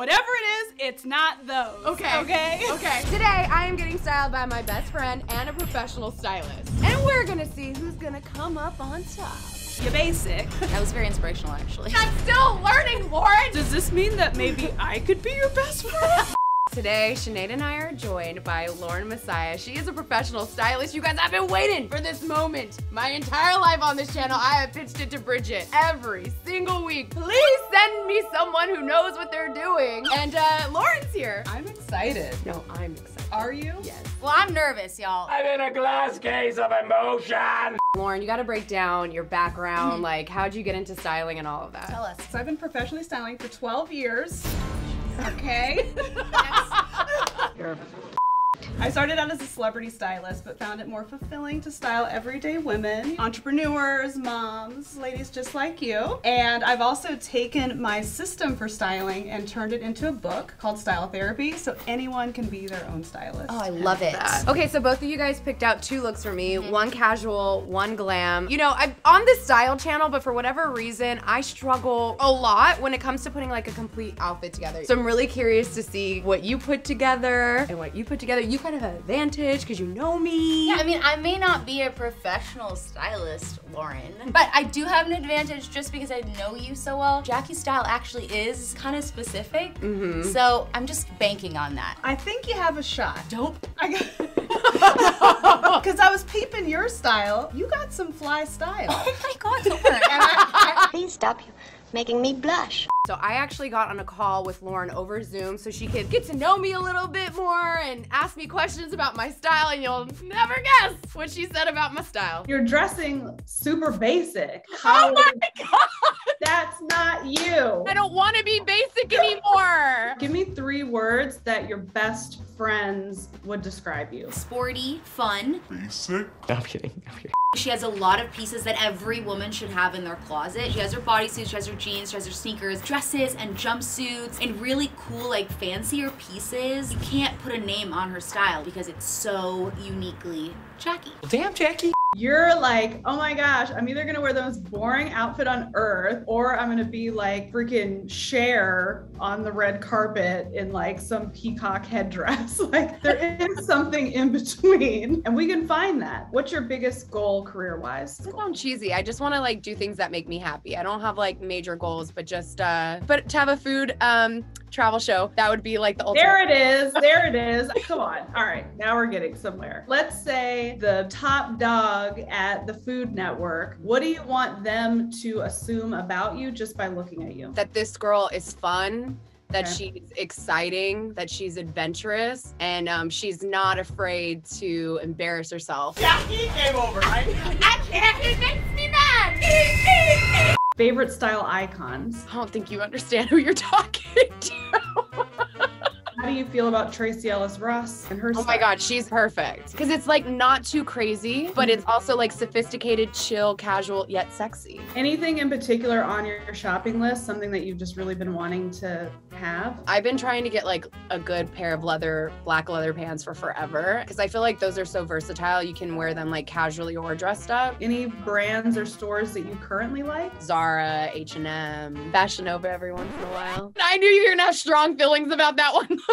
Whatever it is, it's not those. Okay. Okay. Okay. Today, I am getting styled by my best friend and a professional stylist. And we're gonna see who's gonna come up on top. You basic. That was very inspirational, actually. I'm still learning, Lauren! Does this mean that maybe I could be your best friend? Today, Sinead and I are joined by Lauren Messiah. She is a professional stylist. You guys, I've been waiting for this moment. My entire life on this channel, I have pitched it to Bridget every single week. Please send me someone who knows what they're doing. And uh, Lauren's here. I'm excited. No, I'm excited. Are you? Yes. Well, I'm nervous, y'all. I'm in a glass case of emotion. Lauren, you gotta break down your background, like how'd you get into styling and all of that? Tell us. So I've been professionally styling for 12 years. Okay. I started out as a celebrity stylist, but found it more fulfilling to style everyday women, entrepreneurs, moms, ladies just like you. And I've also taken my system for styling and turned it into a book called Style Therapy, so anyone can be their own stylist. Oh, I love it. Okay, so both of you guys picked out two looks for me. Mm-hmm. One casual, one glam. You know, I'm on the style channel, but for whatever reason, I struggle a lot when it comes to putting like a complete outfit together. So I'm really curious to see what you put together and what you put together. You kind of have an advantage because you know me. Yeah, I mean, I may not be a professional stylist, Lauren, but I do have an advantage just because I know you so well. Jackie's style actually is kind of specific, mm-hmm. so I'm just banking on that. I think you have a shot. Dope. Because I was peeping your style. You got some fly style. Oh my god, Lauren. Please stop you making me blush. So I actually got on a call with Lauren over Zoom so she could get to know me a little bit more and ask me questions about my style and you'll never guess what she said about my style. You're dressing super basic. Oh my god! That's not you. I don't want to be basic anymore. Give me three words that your best friends would describe you. Sporty, fun. Basic. I'm kidding. I'm kidding. She has a lot of pieces that every woman should have in their closet. She has her bodysuits, she has her jeans, she has her sneakers, dresses and jumpsuits, and really cool, like fancier pieces. You can't put a name on her style because it's so uniquely Jackie. Damn, Jackie. You're like, oh my gosh, I'm either gonna wear the most boring outfit on earth, or I'm gonna be like freaking Cher on the red carpet in like some peacock headdress. like there is something in between, and we can find that. What's your biggest goal career-wise? Doesn't sound cheesy. I just want to like do things that make me happy. I don't have like major goals, but just uh but to have a food um travel show, that would be like the ultimate. There it is. There it is. Come on. All right. Now we're getting somewhere. Let's say the top dog at the Food Network. What do you want them to assume about you just by looking at you? that this girl is fun that Okay. she's exciting that she's adventurous and um, she's not afraid to embarrass herself Jackie came over, right? it makes me mad Favorite style icons. i don't think you understand who you're talking to do you feel about Tracee Ellis Ross and her oh my god she's perfect because it's like not too crazy but it's also like sophisticated chill casual yet sexy Anything in particular on your shopping list? Something that you've just really been wanting to have? I've been trying to get like a good pair of leather, black leather pants for forever because I feel like those are so versatile. You can wear them like casually or dressed up. Any brands or stores that you currently like? Zara, H&M, Fashion Nova every once in a while. I knew you were gonna have strong feelings about that one.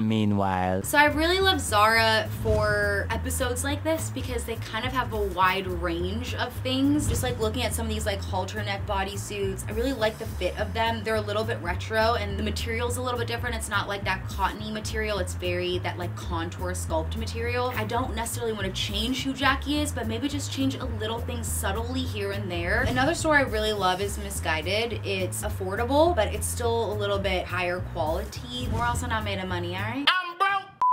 Meanwhile. So I really love Zara for episodes like this because they kind of have a wide range of things. Just like looking at some of these like halter neck bodysuits, I really like the fit of them. They're a little bit retro and the material's a little bit different. It's not like that cottony material. It's very that like contour sculpt material. I don't necessarily want to change who Jackie is, but maybe just change a little thing subtly here and there. Another store I really love is Missguided. It's affordable, but it's still a little bit higher quality. We're also not made of money, right?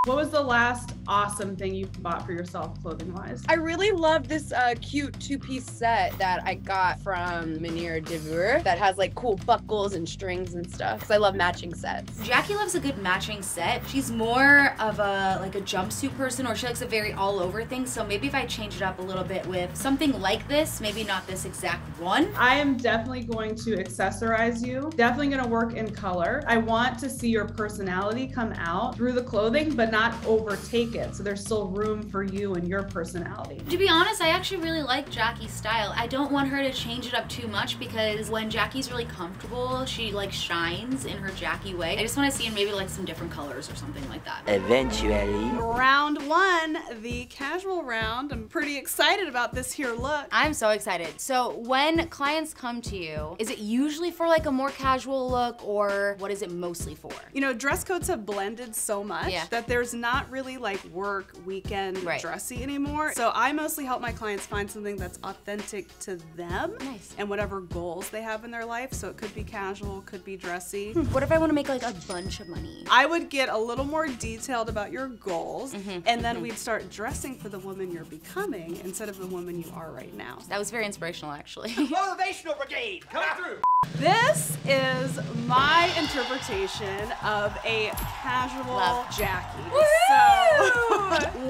What was the last awesome thing you bought for yourself clothing wise? I really love this uh, cute two-piece set that I got from Menier Devure that has like cool buckles and strings and stuff because I love matching sets. Jackie loves a good matching set. She's more of a like a jumpsuit person or she likes a very all over thing. So maybe if I change it up a little bit with something like this, maybe not this exact one. I am definitely going to accessorize you. Definitely going to work in color. I want to see your personality come out through the clothing, but but not overtake it. So there's still room for you and your personality. To be honest, I actually really like Jackie's style. I don't want her to change it up too much because when Jackie's really comfortable, she like shines in her Jackie way. I just want to see in maybe like some different colors or something like that. Eventually. Round one, the casual round. I'm pretty excited about this here look. I'm so excited. So when clients come to you, is it usually for like a more casual look or what is it mostly for? You know, dress codes have blended so much Yeah. that there's not really like work, weekend, Right. dressy anymore. So I mostly help my clients find something that's authentic to them Nice. and whatever goals they have in their life. So it could be casual, could be dressy. What if I want to make like a bunch of money? I would get a little more detailed about your goals, Mm-hmm. and then we'd start dressing for the woman you're becoming instead of the woman you are right now. That was very inspirational actually. Motivational brigade, come through. This is my interpretation of a casual Love. Jackie.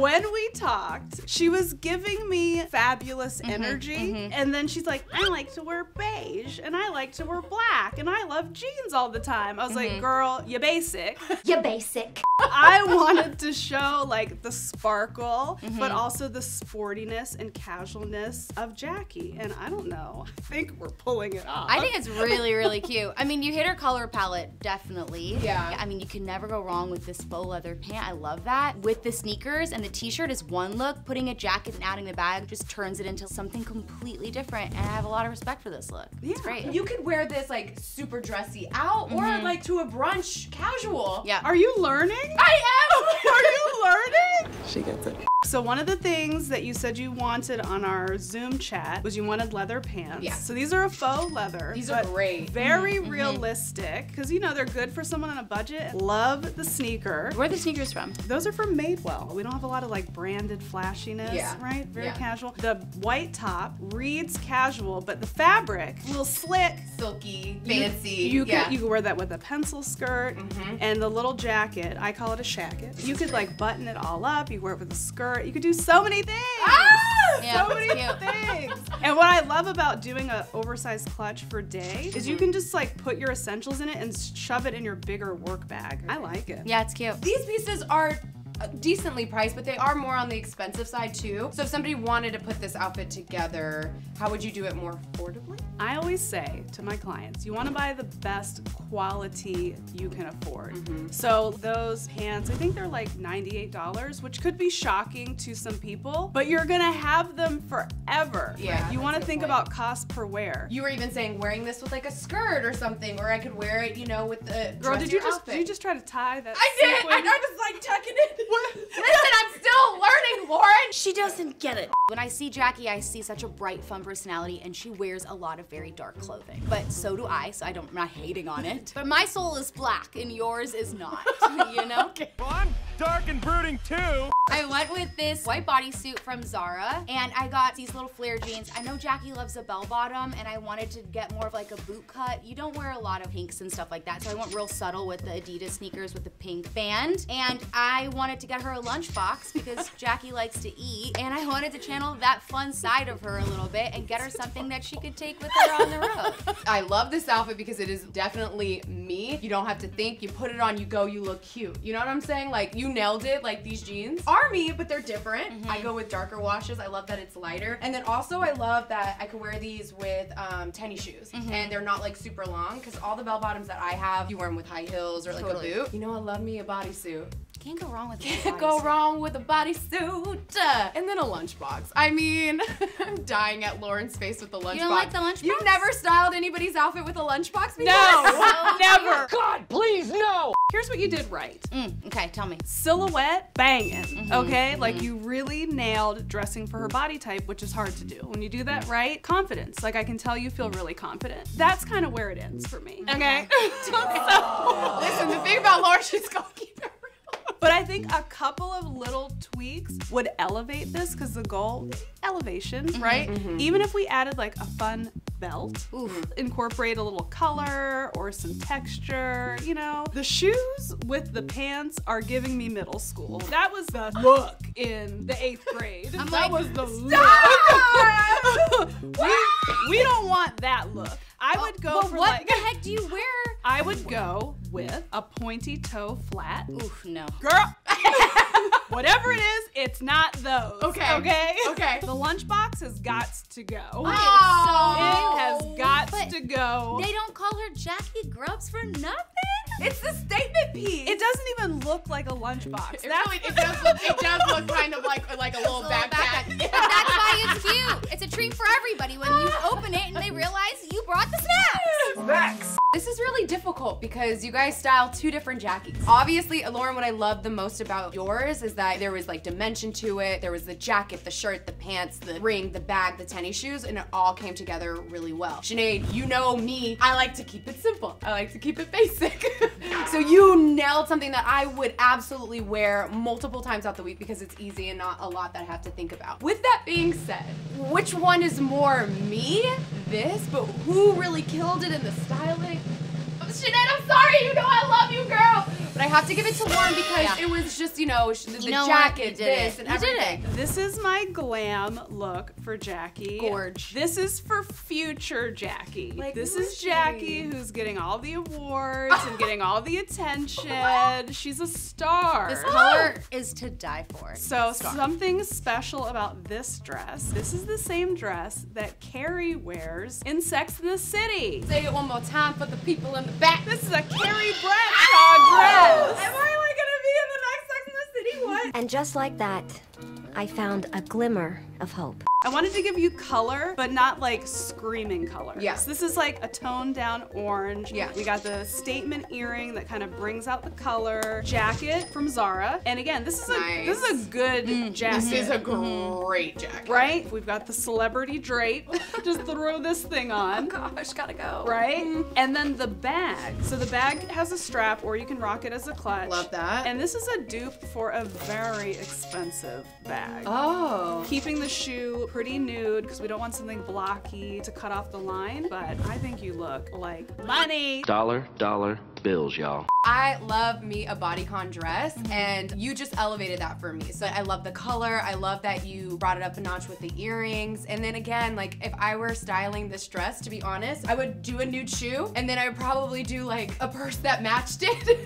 So when we talked, she was giving me fabulous Mm-hmm, energy, and then she's like, "I like to wear beige, and I like to wear black, and I love jeans all the time." I was Mm-hmm. like, "Girl, you basic." You're basic. I wanted to show like the sparkle, Mm-hmm. but also the sportiness and casualness of Jackie. And I don't know. I think we're pulling it off. I think it's really, really cute. I mean, you hit her color palette, definitely. Yeah. I mean, you can never go wrong with this faux leather pant. I love that. With the sneakers and the t-shirt is one look. Putting a jacket and adding the bag just turns it into something completely different. And I have a lot of respect for this look. It's Yeah. great. You could wear this like super dressy out or mm-hmm. like to a brunch casual. yeah. Are you learning? I am. Are you learning? She gets it. So one of the things that you said you wanted on our Zoom chat was you wanted leather pants. Yeah. So these are a faux leather. These are great. Very mm-hmm, mm-hmm. realistic because you know they're good for someone on a budget. Love the sneaker. Where are the sneakers from? Those are from Madewell. We don't have a lot of like branded flashiness, Yeah. right? Very Yeah. casual. The white top reads casual, but the fabric, a little slick. Silky, fancy. You, yeah. could you could wear that with a pencil skirt mm-hmm. and the little jacket. I call it a shacket. You could like button it all up. You wear it with a skirt. You could do so many things. Ah! Yeah, so many cute. things. And what I love about doing an oversized clutch for day is you mm-hmm. can just like put your essentials in it and shove it in your bigger work bag. I like it. Yeah, it's cute. These pieces are decently priced, but they are more on the expensive side too. So if somebody wanted to put this outfit together, how would you do it more affordably? I always say to my clients, you want to buy the best quality you can afford. Mm-hmm. So those pants, I think they're like $98, which could be shocking to some people, but you're going to have them forever. Yeah, You wanna think good about cost per wear. You were even saying wearing this with like a skirt or something, or I could wear it, you know, with the Girl, did you dressier just did you just try to tie that? I did. sequin? I, I was like tucking it. Listen, I'm still learning, Lauren. She doesn't get it. When I see Jackie, I see such a bright, fun personality, and she wears a lot of very dark clothing. But so do I, so I don't, I'm not hating on it. But my soul is black, and yours is not. You know? okay. Well, I'm dark and brooding too. I went with this white bodysuit from Zara, and I got these little flare jeans. I know Jackie loves a bell bottom, and I wanted to get more of like a boot cut. You don't wear a lot of pinks and stuff like that, so I went real subtle with the Adidas sneakers with the pink band. And I wanted to get her a lunchbox because Jackie likes to eat, and I wanted to channel that fun side of her a little bit and get her something that she could take with her on the road. I love this outfit because it is definitely me. You don't have to think. You put it on, you go, you look cute. You know what I'm saying? Like you nailed it. Like these jeans are me, but they're different. I go with darker washes. I love that it's lighter. And then also I love that I could wear these with um, tennis shoes and they're not like super long because all the bell bottoms that I have, you wear them with high heels or like Totally. a boot. You know, I love me a bodysuit. Can't go wrong with a Can't go bodysuit. wrong with a bodysuit. And then a lunchbox. I mean, I'm dying at Lauren's face with the lunchbox. don't like the lunchbox? You've never styled anybody's outfit with a lunchbox before? No, never. God, please, no. Here's what you did right. Mm, okay, tell me. silhouette banging Mm-hmm, okay like you really nailed dressing for her body type which is hard to do when you do that right confidence like i can tell you feel really confident that's kind of where it ends for me okay So- Listen, the thing about Lauren, she's gonna keep it real. But i think a couple of little tweaks would elevate this because the goal elevation mm-hmm, right? Mm-hmm. even if we added like a fun belt incorporate a little color or some texture you know? The shoes with the pants are giving me middle school. That was the look. in the eighth grade. That like, was the look we, we don't want that look. I would go But for what like What the heck do you wear? i would go with a pointy toe flat Oof, no. girl Whatever it is, it's not those. Okay. Okay. Okay. The lunchbox has got to go. Oh. It has got But to go. They don't call her Jackie Grubbs for nothing. It's the statement piece. It doesn't even look like a lunchbox. It really it does look it does look kind of like like a little It's little backpack. But that's why it's cute. It's a treat for everybody when you open it and they realize you brought the snacks. This is really difficult because you guys style two different Jackies. Obviously, Lauren, what I love the most about yours is that there was like dimension to it. There was the jacket, the shirt, the pants, the ring, the bag, the tennis shoes, and it all came together really well. Sinead, you know me. I like to keep it simple. I like to keep it basic. so you nailed something that I would absolutely wear multiple times out the week because it's easy and not a lot that I have to think about. With that being said, which one is more me? This, but who really killed it in the styling? Oh, Sinead, I'm sorry. You know I love you, girl. But I have to give it to Lauren because Yeah. it was just, you know, the, the You know what? jacket, did this, it. and You did everything. This is my glam look for Jackie. Gorge. This is for future Jackie. Like this is Lucy. Jackie who's getting all the awards and getting all the attention. She's a star. This color is to die for. So something special about this dress. This is the same dress that Carrie wears in Sex in the City. Say it one more time for the people in the back. This is a Carrie Bradshaw ah! dress. Am I like gonna be in the next Sex in the City? What? And just like that, I found a glimmer of hope. I wanted to give you color, but not like screaming color. Yeah. So this is like a toned down orange. Yeah. We got the statement earring that kind of brings out the color. Jacket from Zara. And again, this is a this is a good mm-hmm. jacket. This is a mm-hmm. great jacket. right? We've got the celebrity drape. Just throw this thing on. Oh gosh, gotta go. Right? Mm-hmm. And then the bag. So the bag has a strap or you can rock it as a clutch. Love that. And this is a dupe for a very expensive bag. Oh. Keeping the shoe pretty nude because we don't want something blocky to cut off the line, but I think you look like money. Dollar, dollar bills, y'all. I love me a bodycon dress, mm-hmm. and you just elevated that for me. So I love the color. I love that you brought it up a notch with the earrings. And then again, like if I were styling this dress, to be honest, I would do a nude shoe, and then I would probably do like a purse that matched it,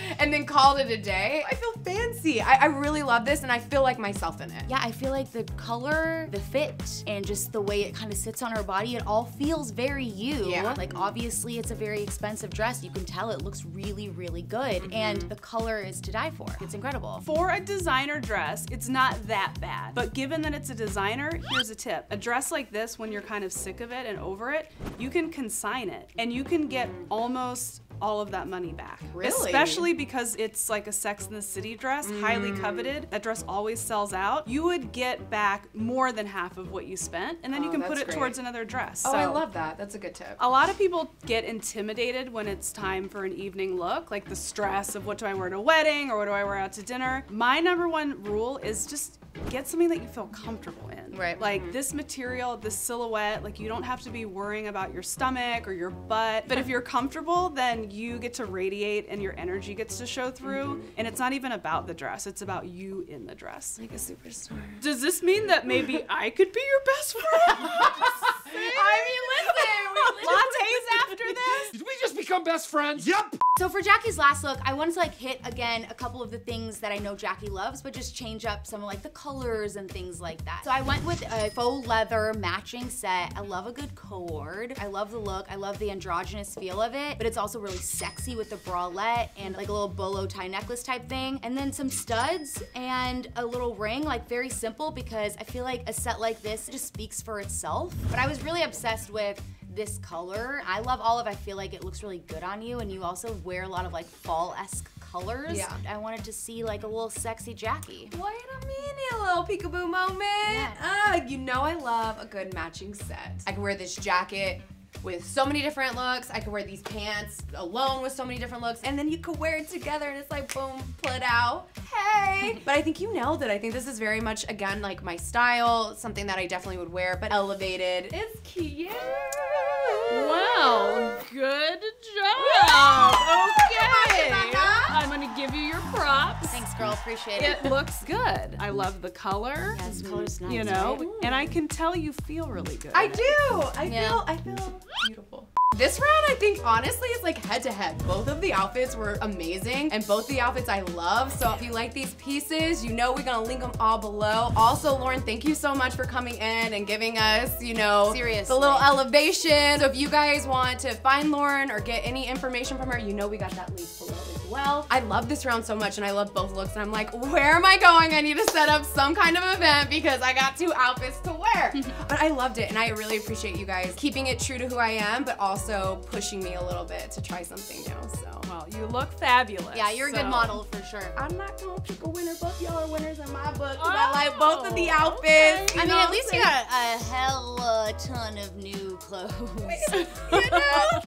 and then called it a day. I feel fancy. I, I really love this, and I feel like myself in it. Yeah, I feel like the color, the fit, and just the way it kind of sits on her body, it all feels very you. Yeah. Like obviously it's a very expensive dress. You can tell it looks really, really good. And mm-hmm. the color is to die for. It's incredible. For a designer dress, it's not that bad. But given that it's a designer, here's a tip. A dress like this, when you're kind of sick of it and over it, you can consign it and you can get almost all of that money back. Really? Especially because it's like a Sex in the City dress, highly mm. coveted. That dress always sells out. You would get back more than half of what you spent, and then you Oh, can put it great. towards another dress. Oh, I love that. That's a good tip. a lot of people get intimidated when it's time for an evening look, like the stress of what do I wear to a wedding or what do I wear out to dinner. My number one rule is just get something that you feel comfortable in. Right. Like mm-hmm. this material, this silhouette, like you don't have to be worrying about your stomach or your butt. But if you're comfortable, then you get to radiate and your energy gets to show through. Mm-hmm. And it's not even about the dress, it's about you in the dress. Like a superstar. Does this mean that maybe I could be your best friend? I mean, listen. Lattes after this? Did we just become best friends? Yep. So for Jackie's last look, I wanted to like hit again a couple of the things that I know Jackie loves, but just change up some of like the colors and things like that. So I went with a faux leather matching set. I love a good co-ord. I love the look. I love the androgynous feel of it, but it's also really sexy with the bralette and like a little bolo tie necklace type thing. And then some studs and a little ring, like very simple because I feel like a set like this just speaks for itself. But I was really obsessed with this color. I love olive. I feel like it looks really good on you, and you also wear a lot of like fall-esque colors. Yeah. I wanted to see like a little sexy Jackie. Wait a minute, a little peekaboo moment. Yeah. Ah, you know I love a good matching set. I can wear this jacket with so many different looks. I could wear these pants alone with so many different looks. And then you could wear it together and it's like boom, pull it out. Hey. but I think you nailed it. I think this is very much, again, like my style, something that I definitely would wear, but elevated. It's cute. Wow, good job. Okay. Appreciate it. It looks good. I love the color. Yeah, this color's mm-hmm. nice. You know, right? and I can tell you feel really good. I do. I Yeah. feel, I feel beautiful. This round, I think, honestly, is like head to head. Both of the outfits were amazing, and both the outfits I love. So if you like these pieces, you know we're gonna link them all below. Also, Lauren, thank you so much for coming in and giving us, you know, Seriously. the little elevation. So if you guys want to find Lauren or get any information from her, you know we got that link below as well. I love this round so much, and I love both looks. And I'm like, where am I going? I need to set up some kind of event because I got two outfits to wear. but I loved it, and I really appreciate you guys keeping it true to who I am, but also pushing me a little bit to try something new. So. Well, you look fabulous. Yeah, you're a good model for sure. I'm not gonna pick a winner. Both y'all are winners in my book. 'cause I like both of the oh, outfits. I mean, at least I'm you got a hella ton of new clothes. saying? you know?